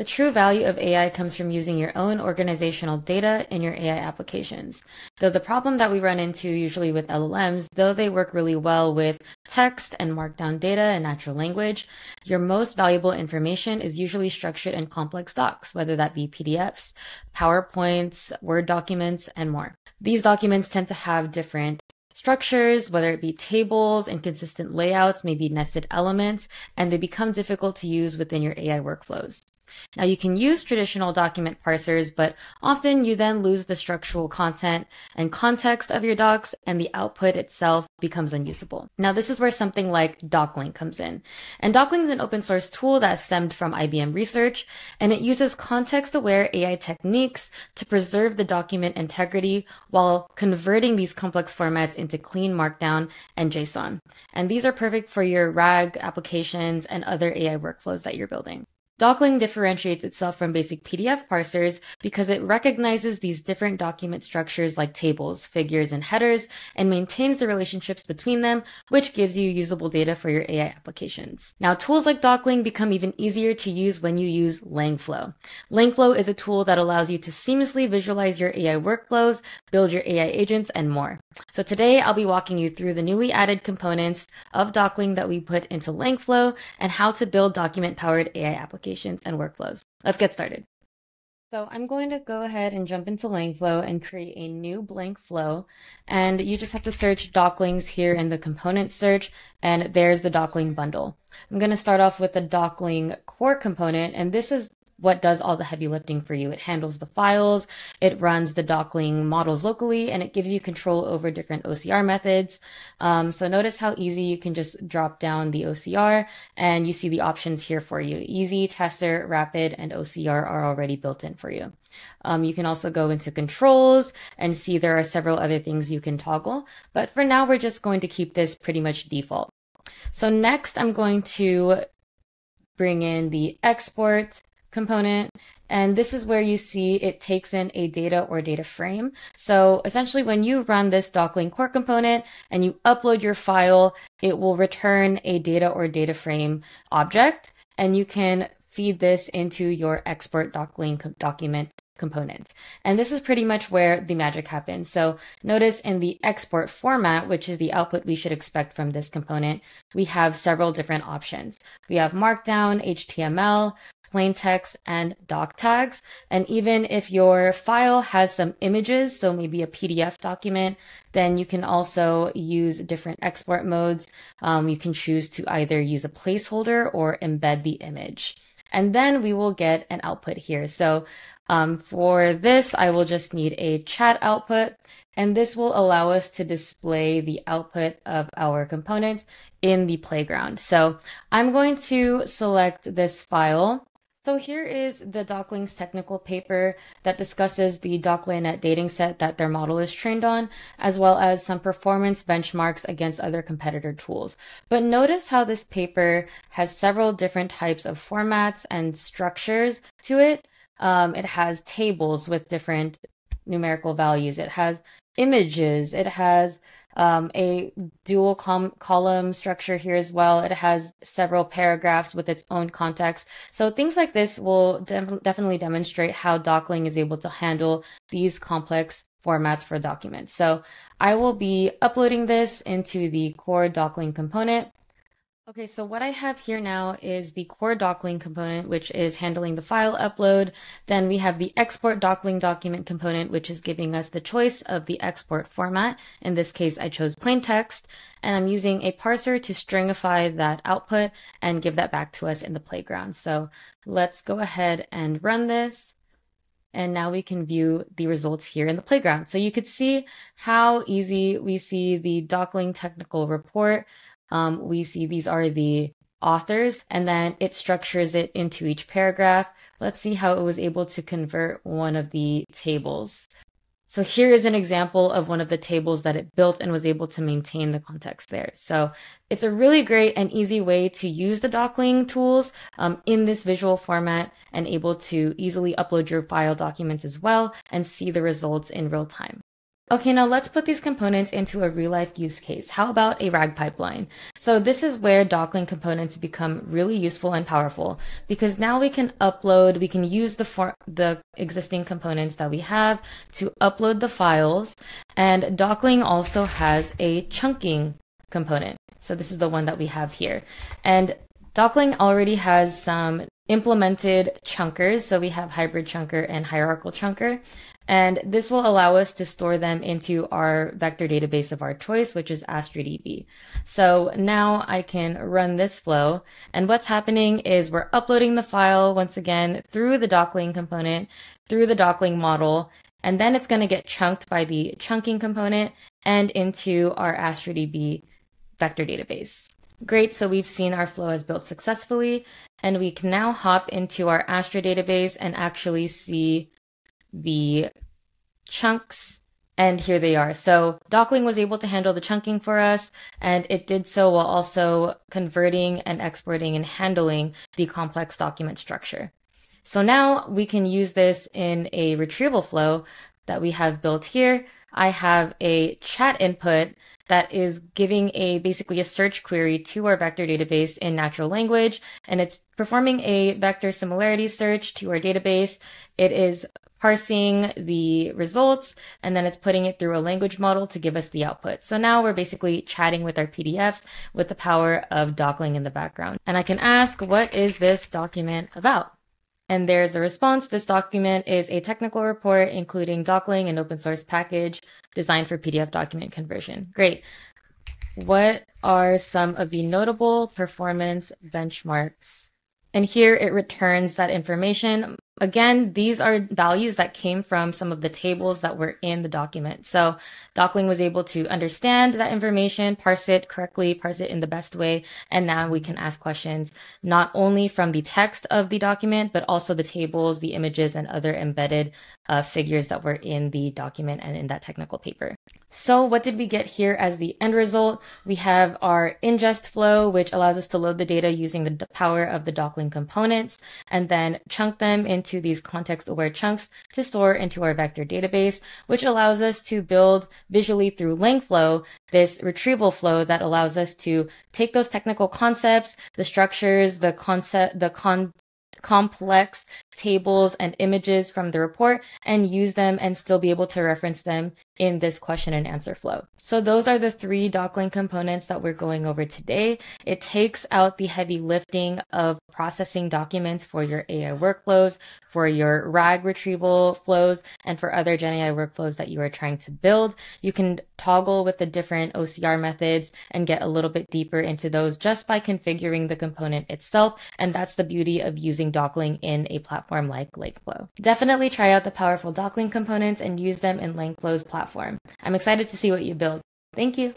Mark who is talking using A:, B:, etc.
A: The true value of AI comes from using your own organizational data in your AI applications. Though the problem that we run into usually with LLMs, though they work really well with text and markdown data and natural language, your most valuable information is usually structured in complex docs, whether that be PDFs, PowerPoints, Word documents, and more. These documents tend to have different structures, whether it be tables, inconsistent layouts, maybe nested elements, and they become difficult to use within your AI workflows. Now you can use traditional document parsers, but often you then lose the structural content and context of your docs and the output itself becomes unusable. Now this is where something like Docling comes in. And Docling is an open source tool that stemmed from IBM research and it uses context aware AI techniques to preserve the document integrity while converting these complex formats into clean markdown and JSON. And these are perfect for your RAG applications and other AI workflows that you're building. Docling differentiates itself from basic PDF parsers because it recognizes these different document structures like tables, figures, and headers and maintains the relationships between them, which gives you usable data for your AI applications. Now, tools like Docling become even easier to use when you use Langflow. Langflow is a tool that allows you to seamlessly visualize your AI workflows, build your AI agents, and more. So today I'll be walking you through the newly added components of Docling that we put into Langflow and how to build document powered AI applications and workflows. Let's get started. So I'm going to go ahead and jump into Langflow and create a new blank flow. And you just have to search Doclings here in the component search. And there's the Docling bundle. I'm going to start off with the Docling core component. And this is what does all the heavy lifting for you. It handles the files, it runs the Docling models locally, and it gives you control over different OCR methods. Um, so notice how easy you can just drop down the OCR and you see the options here for you. Easy, tester, rapid, and OCR are already built in for you. Um, you can also go into controls and see there are several other things you can toggle. But for now, we're just going to keep this pretty much default. So next, I'm going to bring in the export component. And this is where you see it takes in a data or data frame. So essentially when you run this Docling core component and you upload your file, it will return a data or data frame object and you can feed this into your export Docling document component. And this is pretty much where the magic happens. So notice in the export format, which is the output we should expect from this component, we have several different options. We have Markdown, HTML, plain text, and DocTags. And even if your file has some images, so maybe a PDF document, then you can also use different export modes. Um, you can choose to either use a placeholder or embed the image. And then we will get an output here. So um, for this, I will just need a chat output, and this will allow us to display the output of our component in the playground. So I'm going to select this file so here is the Docling's technical paper that discusses the DocLayNet dating set that their model is trained on, as well as some performance benchmarks against other competitor tools. But notice how this paper has several different types of formats and structures to it. Um, it has tables with different numerical values. It has images. It has um, a dual com- column structure here as well. It has several paragraphs with its own context. So things like this will def- definitely demonstrate how Docling is able to handle these complex formats for documents. So I will be uploading this into the core Docling component. Okay, so what I have here now is the core Docling component, which is handling the file upload. Then we have the export Docling document component, which is giving us the choice of the export format. In this case, I chose plain text, and I'm using a parser to stringify that output and give that back to us in the playground. So let's go ahead and run this. And now we can view the results here in the playground. So you could see how easy we see the Docling technical report um, we see these are the authors and then it structures it into each paragraph. Let's see how it was able to convert one of the tables. So here is an example of one of the tables that it built and was able to maintain the context there. So it's a really great and easy way to use the Docling tools um, in this visual format and able to easily upload your file documents as well and see the results in real time. Okay, now let's put these components into a real life use case. How about a RAG pipeline? So this is where Docling components become really useful and powerful because now we can upload, we can use the for- the existing components that we have to upload the files. And Docling also has a chunking component. So this is the one that we have here. And Docling already has some implemented chunkers. So we have hybrid chunker and hierarchical chunker. And this will allow us to store them into our vector database of our choice, which is AstraDB. So now I can run this flow. And what's happening is we're uploading the file once again through the Docling component, through the Docling model, and then it's going to get chunked by the chunking component and into our AstraDB vector database. Great, so we've seen our flow has built successfully, and we can now hop into our Astra database and actually see the chunks and here they are. So Docling was able to handle the chunking for us, and it did so while also converting and exporting and handling the complex document structure. So now we can use this in a retrieval flow that we have built here. I have a chat input that is giving a basically a search query to our vector database in natural language and it's performing a vector similarity search to our database. It is parsing the results, and then it's putting it through a language model to give us the output. So now we're basically chatting with our PDFs with the power of Docling in the background. And I can ask, what is this document about? And there's the response. This document is a technical report, including Docling, an open source package designed for PDF document conversion. Great. What are some of the notable performance benchmarks? And here it returns that information. Again, these are values that came from some of the tables that were in the document. So Docling was able to understand that information, parse it correctly, parse it in the best way. And now we can ask questions not only from the text of the document, but also the tables, the images, and other embedded uh, figures that were in the document and in that technical paper. So what did we get here as the end result? We have our ingest flow, which allows us to load the data using the power of the Docling components and then chunk them into these context aware chunks to store into our vector database, which allows us to build visually through Langflow this retrieval flow that allows us to take those technical concepts, the structures, the concept, the con complex tables and images from the report and use them and still be able to reference them in this question and answer flow. So those are the three Docling components that we're going over today. It takes out the heavy lifting of processing documents for your AI workflows, for your RAG retrieval flows, and for other GenAI workflows that you are trying to build. You can toggle with the different OCR methods and get a little bit deeper into those just by configuring the component itself. And that's the beauty of using Docling in a platform like Langflow. Definitely try out the powerful Docling components and use them in Langflow's platform platform. I'm excited to see what you build. Thank you.